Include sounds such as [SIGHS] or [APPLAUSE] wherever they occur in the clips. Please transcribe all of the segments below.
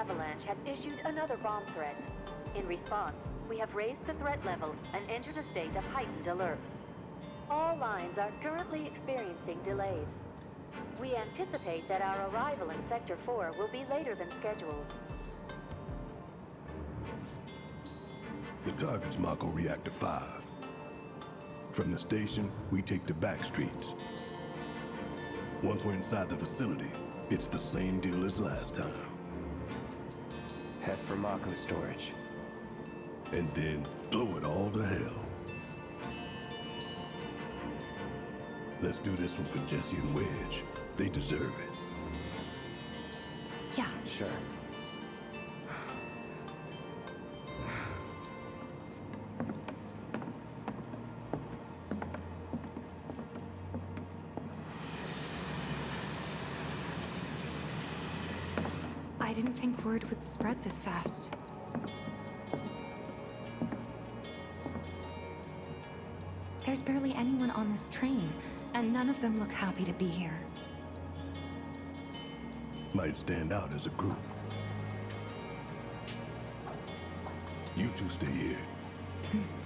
Avalanche has issued another bomb threat. In response, we have raised the threat level and entered a state of heightened alert. All lines are currently experiencing delays. We anticipate that our arrival in Sector 4 will be later than scheduled. The target's Mako Reactor 5. From the station, we take the back streets. Once we're inside the facility, it's the same deal as last time. Head for Mako storage. And then blow it all to hell. Let's do this one for Jesse and Wedge. They deserve it. Yeah. Sure. Didn't think word would spread this fast. There's barely anyone on this train, and none of them look happy to be here. Might stand out as a group. You two stay here. Cloud,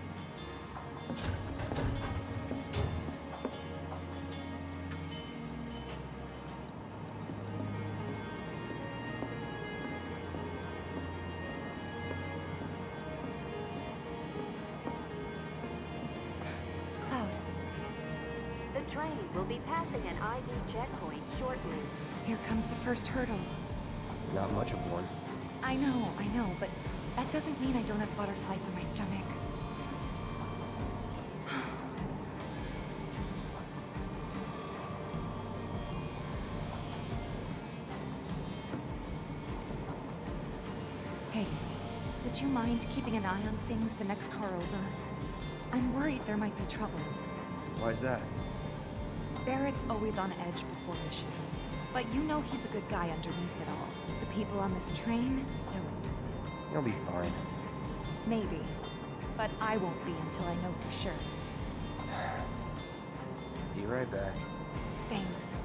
I know, I know, but that doesn't mean I don't have butterflies in my stomach. hey, would you mind keeping an eye on things the next car over? I'm worried there might be trouble. Why's that? Barret's always on edge before missions. But you know he's a good guy underneath it all. The people on this train don't. You'll be fine. Maybe. But I won't be until I know for sure. Be right back. Thanks.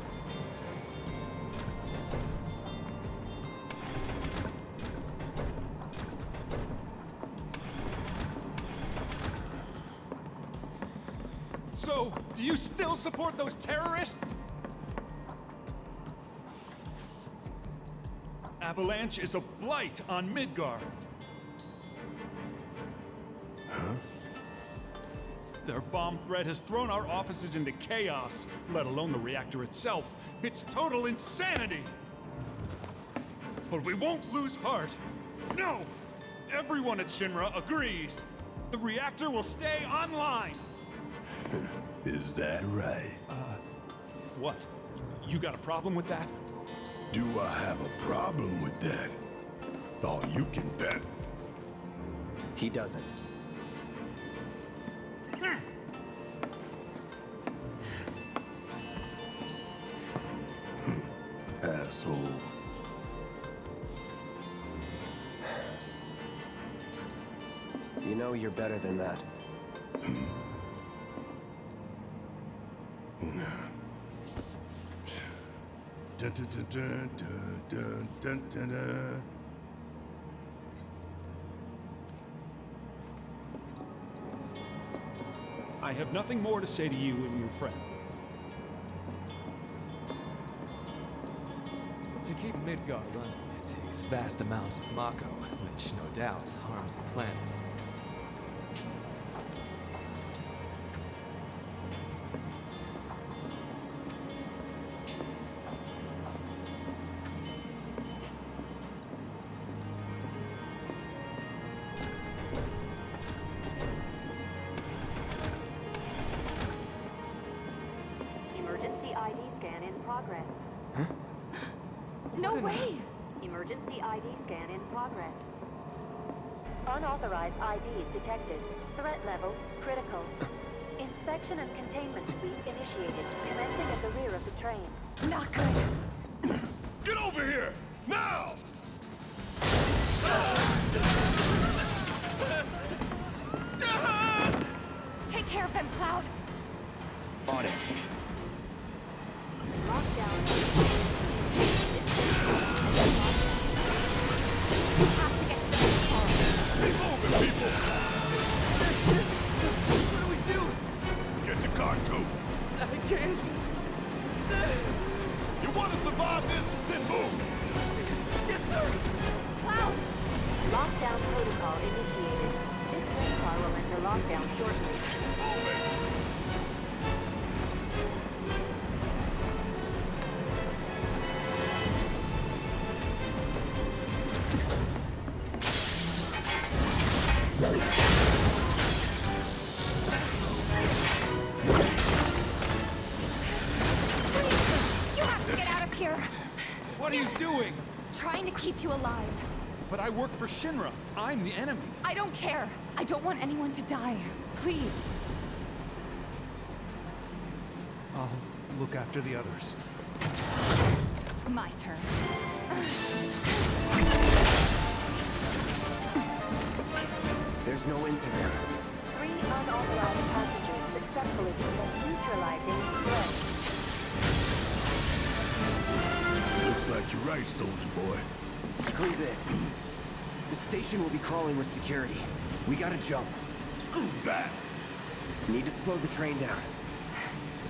So, do you still support those terrorists? Avalanche is a blight on Midgar. Huh? Their bomb threat has thrown our offices into chaos, let alone the reactor itself. It's total insanity! But we won't lose heart. No! Everyone at Shinra agrees. The reactor will stay online. [LAUGHS] Is that right? Uh, what? You got a problem with that? Do I have a problem with that? Oh, you can bet. He doesn't. Hmm. Asshole. You know you're better than that. Dun, dun, dun. I have nothing more to say to you and your friend. To keep Midgar running, it takes vast amounts of Mako, which no doubt harms the planet. Inspection and containment sweep initiated, commencing at the rear of the train. Not good. Get over here! Now! Take care of them, Cloud. On it. Lockdown. What are you doing? Trying to keep you alive. But I work for Shinra. I'm the enemy. I don't care. I don't want anyone to die. Please. I'll look after the others. My turn. There's no end to them. Three unauthorized passengers successfully began neutralizing the threat. Looks like you're right, soldier boy. Screw this. The station will be crawling with security. We gotta jump. Screw that! Need to slow the train down.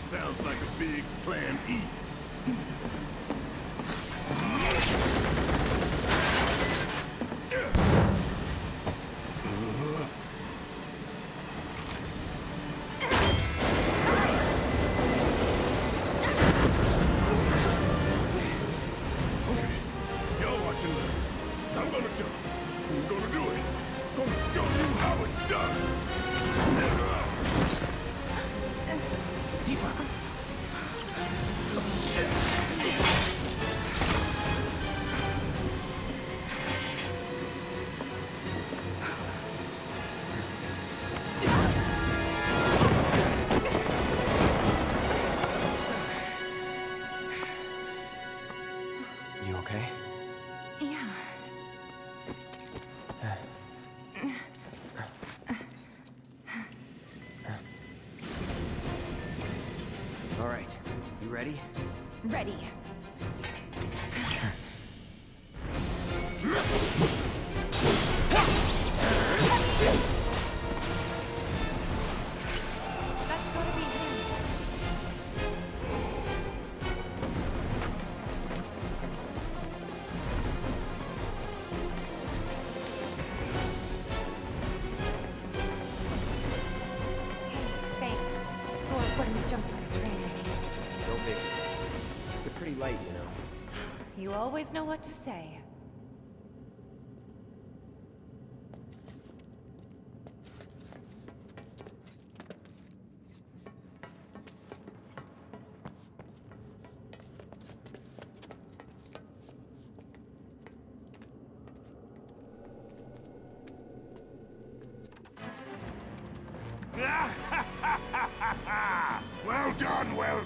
Sounds like a big Plan E. Ready.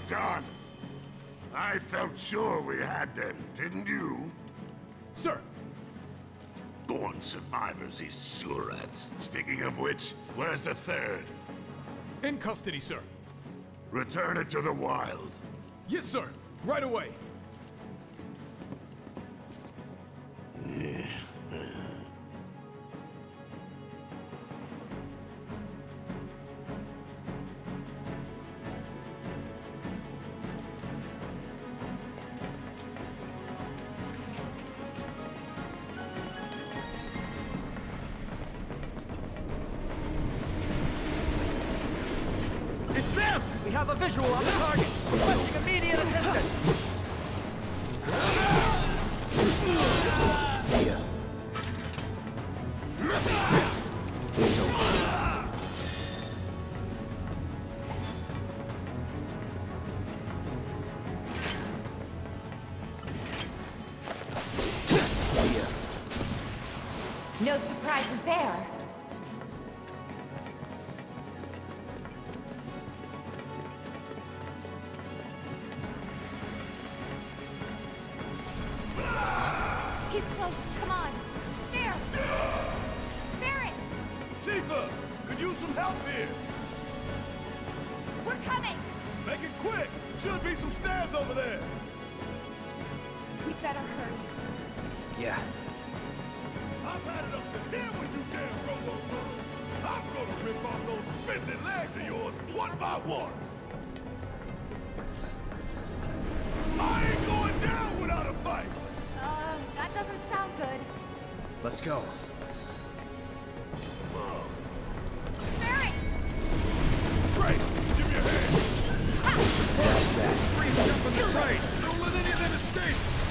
Done. I felt sure we had them, didn't you? Sir! Born survivors, these surats. Speaking of which, where's the third? In custody, sir. Return it to the wild. Yes, sir. Right away. It's No surprises there. Jump on the train. Don't let any of them escape.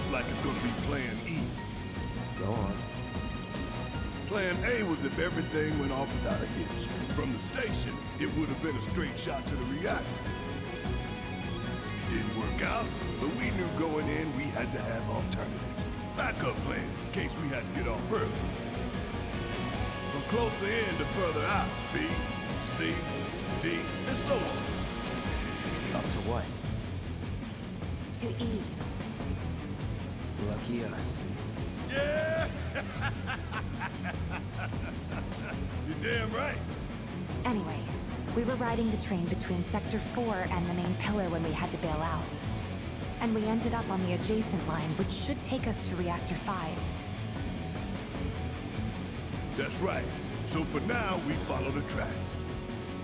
Looks like it's gonna be Plan E. Go on. Plan A was if everything went off without a hitch. From the station, it would have been a straight shot to the reactor. Didn't work out, but we knew going in we had to have alternatives. Backup plans in case we had to get off early. From closer in to further out, B, C, D, and so on. Up to what? To E. Lucky us. Yeah! [LAUGHS] You're damn right. Anyway, we were riding the train between Sector 4 and the main pillar when we had to bail out. And we ended up on the adjacent line, which should take us to Reactor 5. That's right. So for now, we follow the tracks.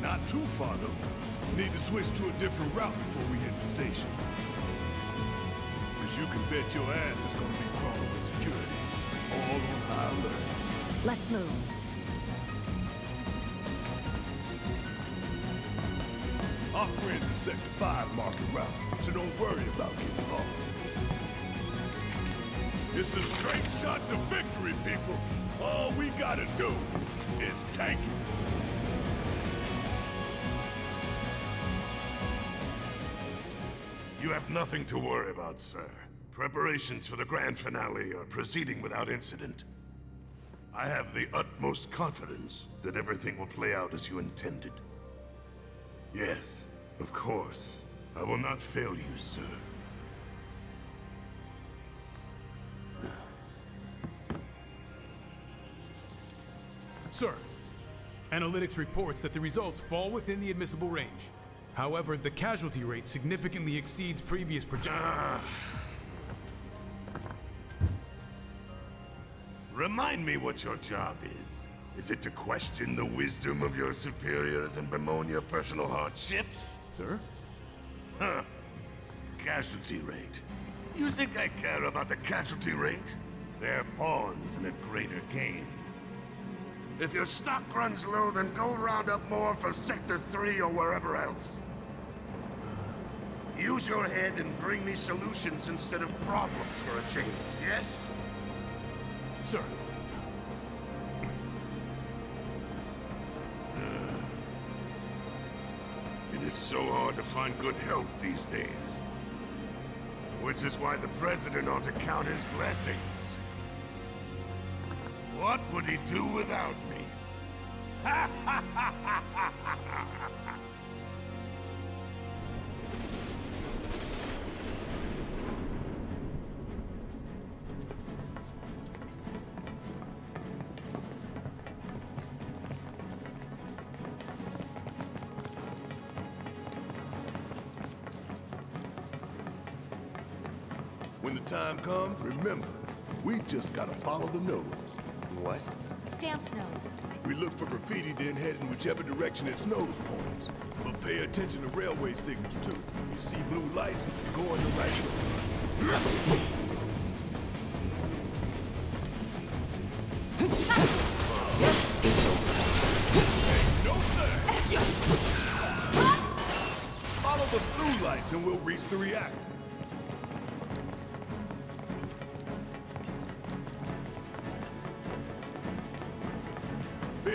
Not too far, though. Need to switch to a different route before we hit the station. Cause you can bet your ass it's gonna be crawling with security. All on high alert. Let's move. Our friends in Sector 5 marked the route, so don't worry about getting lost. It's a straight shot to victory, people. All we gotta do is tank it. You have nothing to worry about, sir. Preparations for the grand finale are proceeding without incident. I have the utmost confidence that everything will play out as you intended. Yes, of course. I will not fail you, sir. Sir, analytics reports that the results fall within the admissible range. However, the casualty rate significantly exceeds previous projections. Ah! Remind me what your job is. Is it to question the wisdom of your superiors and bemoan your personal hardships? Sir? Huh. Casualty rate. You think I care about the casualty rate? They're pawns in a greater game. If your stock runs low, then go round up more from Sector 3 or wherever else. Use your head and bring me solutions instead of problems for a change, yes? Sir, [SIGHS] It is so hard to find good help these days. Which is why the President ought to count his blessings. What would he do without me? [LAUGHS] When the time comes, remember, we just gotta follow the nose. What? Stamp's nose. We look for graffiti, then head in whichever direction its nose points. But pay attention to railway signals, too. You see blue lights, you're going the right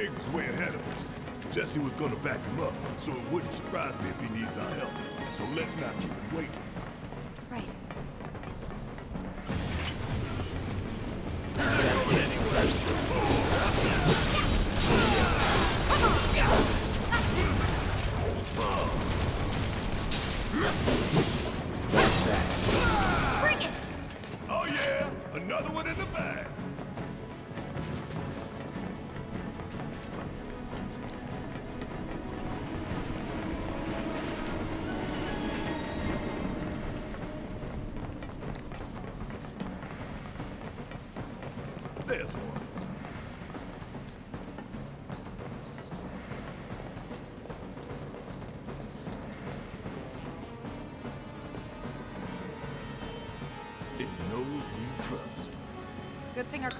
Biggs is way ahead of us. Jesse was gonna back him up, so it wouldn't surprise me if he needs our help. So let's not keep him waiting.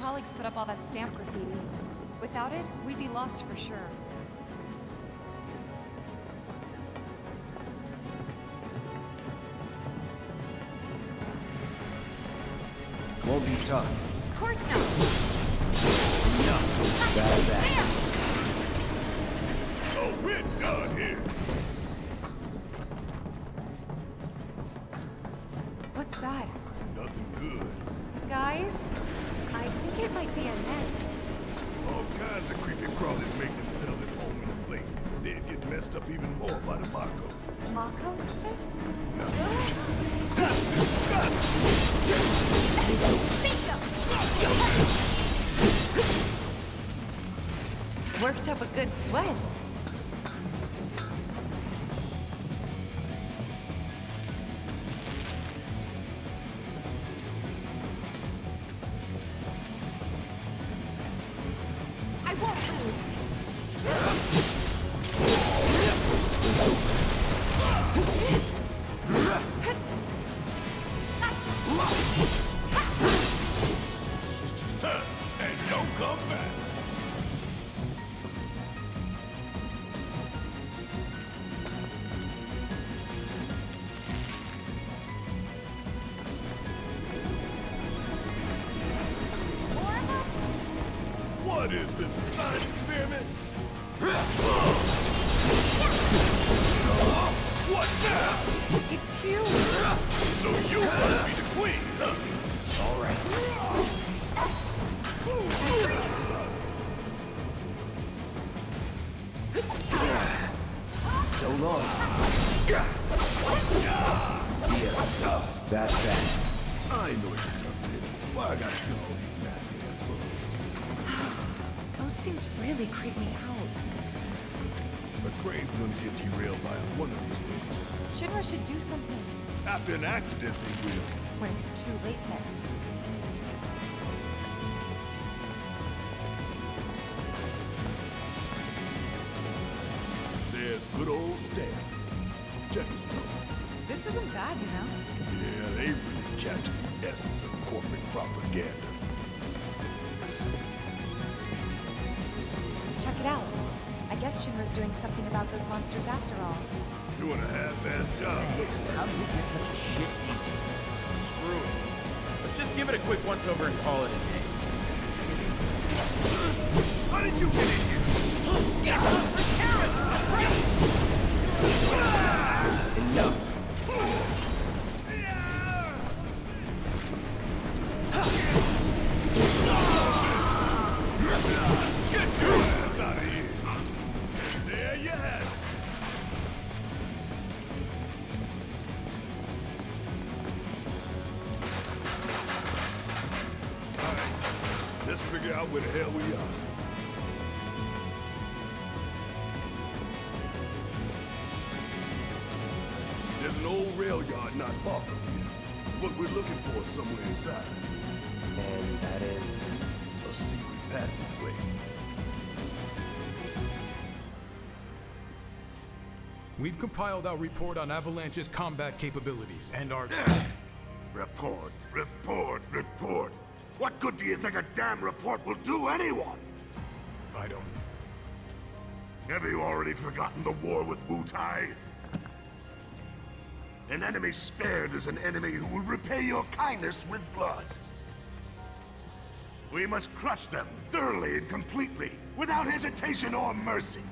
Colleagues put up all that stamp graffiti. Without it, we'd be lost for sure. Up a good sweat. Do something. After an accident, they will. When it's too late then. There's good old Stamp. Check his notes. This isn't bad, you know? Yeah, they really captured the essence of corporate propaganda. Check it out. I guess Shinra's doing something about those monsters after all. Doing a half-assed job, looks like. How did we get such a shit detail? Screw it. Let's just give it a quick once-over and call it a day. How did you get in here? Enough. Where the hell we are. There's an old rail yard not far from here. What we're looking for is somewhere inside. And that is... A secret passageway. We've compiled our report on Avalanche's combat capabilities and our... Report, report, report. What good do you think a damn report will do anyone? I don't... Have you already forgotten the war with Wutai? An enemy spared is an enemy who will repay your kindness with blood. We must crush them thoroughly and completely, without hesitation or mercy.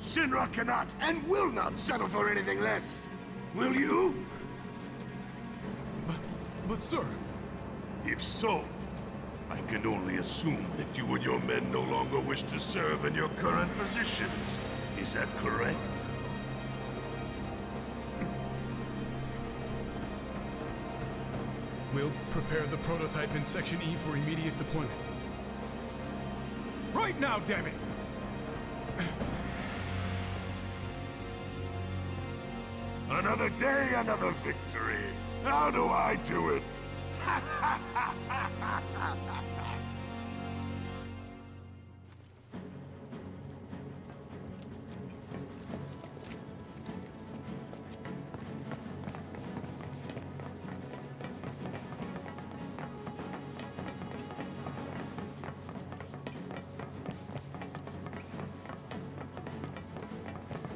Shinra cannot and will not settle for anything less. Will you? But but sir... If so, I can only assume that you and your men no longer wish to serve in your current positions. Is that correct? We'll prepare the prototype in Section E for immediate deployment. Right now, damn it! Another day, another victory. How do I do it?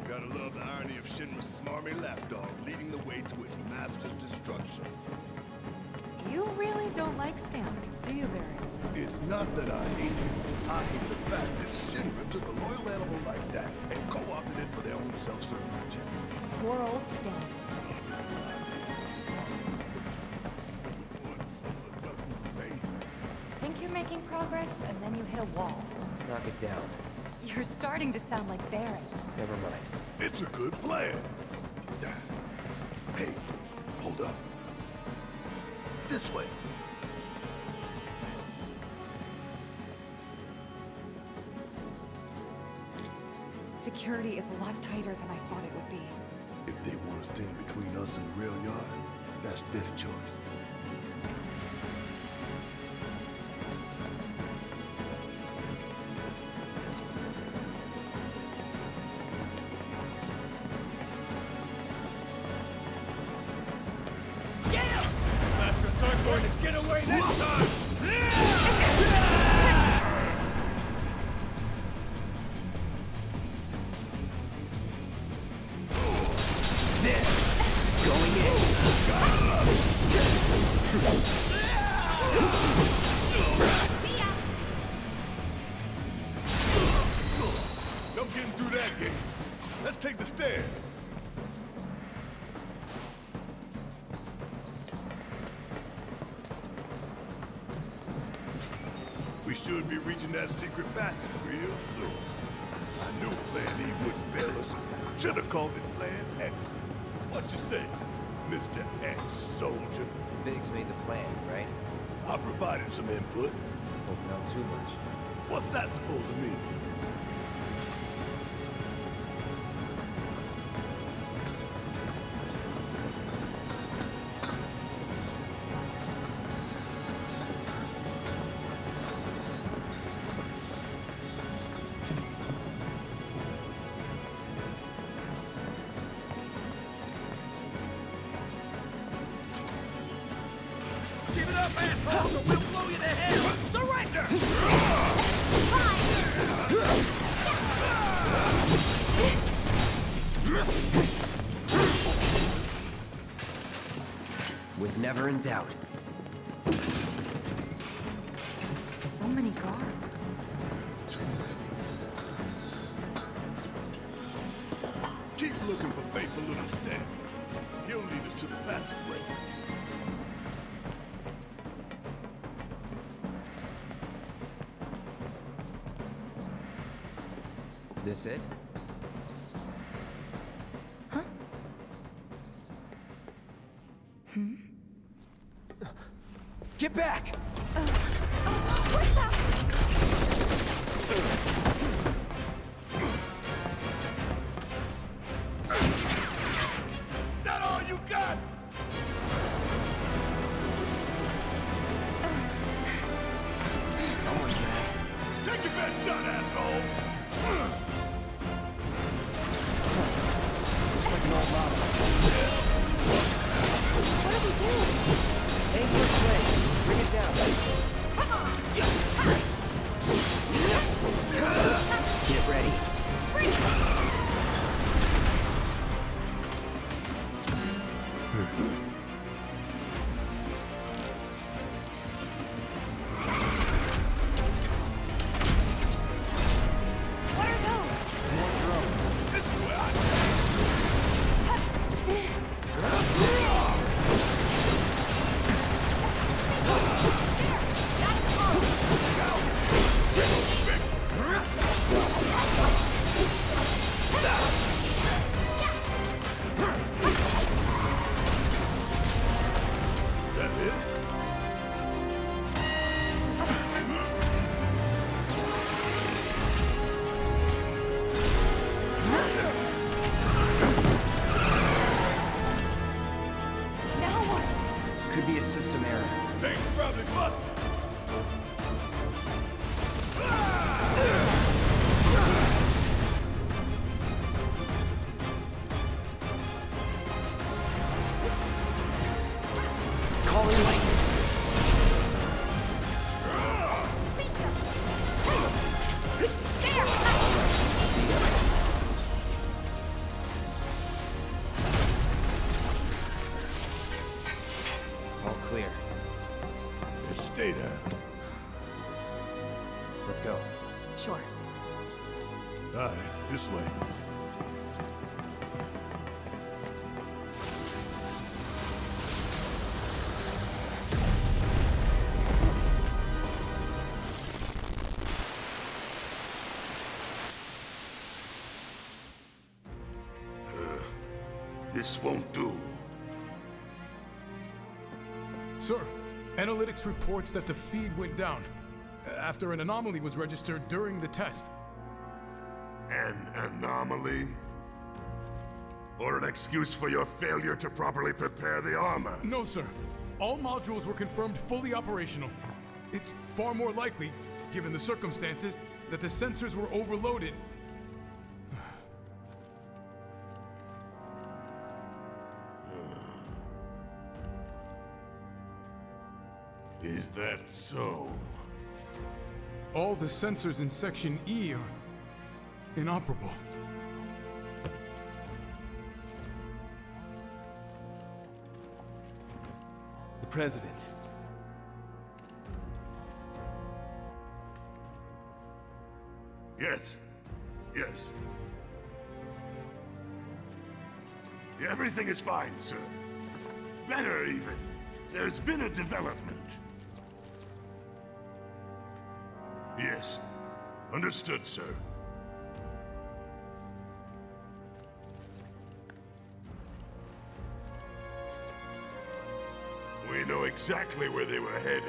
Gotta love the irony of Shinra's smarmy lapdog leading the way to its master's destruction. You really don't like stamping, do you, Barret? It's not that I hate it. I hate the fact that Shinra took a loyal animal like that and co-opted it for their own self-serving agenda. Poor old Stamp. Think you're making progress, and then you hit a wall. Knock it down. You're starting to sound like Barret. Never mind. It's a good plan. Thought it would be. If they want to stand between us and the rail yard, that's their choice. Bastards aren't going to get away this time! Reaching that secret passage real soon. I knew Plan E wouldn't fail us. Should have called it Plan X. What you think, Mr. Ex-Soldier? Biggs made the plan, right? I provided some input. Hope not too much. What's that supposed to mean? In doubt. So many guards. Too many. Keep looking for faithful little Stamp. He'll lead us to the passageway. This it? Back! Get ready. This won't do. Sir, analytics reports that the feed went down after an anomaly was registered during the test. An anomaly? Or an excuse for your failure to properly prepare the armor? No, sir. All modules were confirmed fully operational. It's far more likely, given the circumstances, that the sensors were overloaded. That so? All the sensors in Section E are inoperable. The President. Yes. Yes. Everything is fine, sir. Better, even. There's been a development. Yes. Understood, sir. We know exactly where they were headed.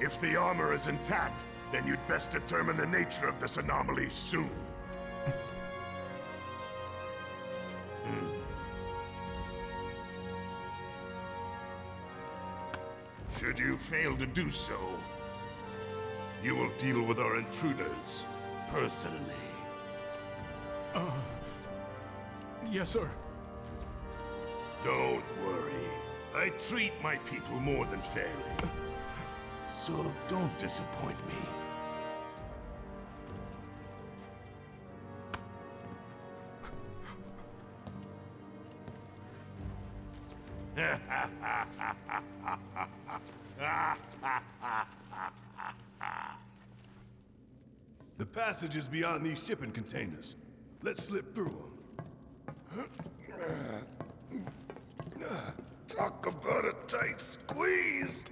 If the armor is intact, then you'd best determine the nature of this anomaly soon. Hmm. Should you fail to do so, you will deal with our intruders personally. Uh, yes, sir. Don't worry. I treat my people more than fairly. So don't disappoint me. [LAUGHS] The passage is beyond these shipping containers. Let's slip through them. Talk about a tight squeeze.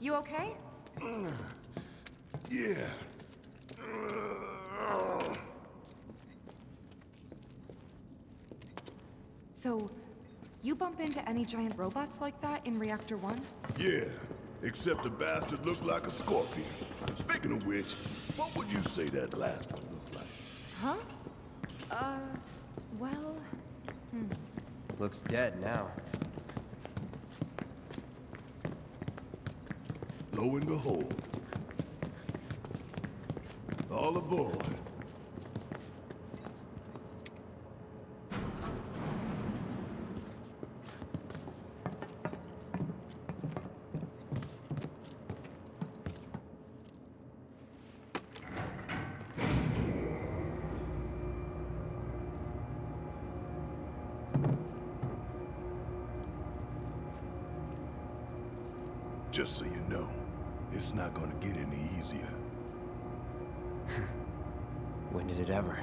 You okay? Yeah. So, you bump into any giant robots like that in Reactor 1? Yeah. Except the bastard looked like a scorpion. Speaking of which, what would you say that last one looked like? Huh? Uh, well... Hmm. Looks dead now. Lo and behold. All aboard. Just so you know, it's not gonna get any easier. [LAUGHS] When did it ever?